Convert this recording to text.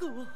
公主